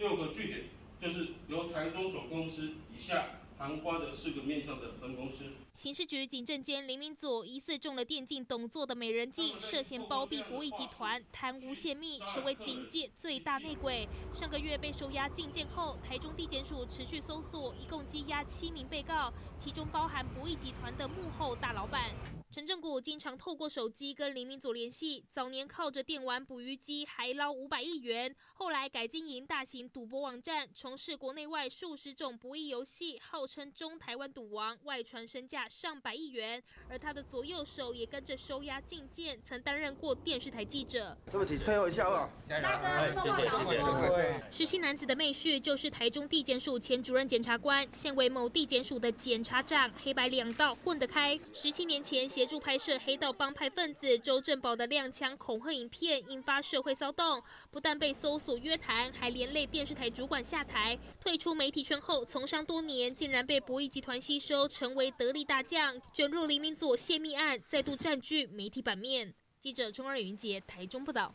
六个据点，就是由台中总公司以下。含花的四个面向的分公司。刑事局警政监林明佐疑似中了电竞董座的美人计，涉嫌包庇博弈集团，贪污泄密，成为警界最大内鬼。上个月被收押禁见后，台中地检署持续搜索，一共羁押七名被告，其中包含博弈集团的幕后大老板。陈正谷经常透过手机跟林明佐联系，早年靠着电玩捕鱼机还捞五百亿元，后来改经营大型赌博网站，从事国内外数十种博弈游戏，号称中台湾赌王，外传身价上百亿元。而他的左右手也跟着收押进监，曾担任过电视台记者。对不起，退后一下好大哥，谢谢谢谢。实习男子的妹婿就是台中地检署前主任检察官，现为某地检署的检察长，黑白两道混得开。十七年前。协助拍摄黑道帮派分子周正宝的亮枪恐吓影片，引发社会骚动。不但被搜索约谈，还连累电视台主管下台，退出媒体圈后从商多年，竟然被博弈集团吸收，成为得力大将，卷入黎明佐泄密案，再度占据媒体版面。记者钟二云杰台中报道。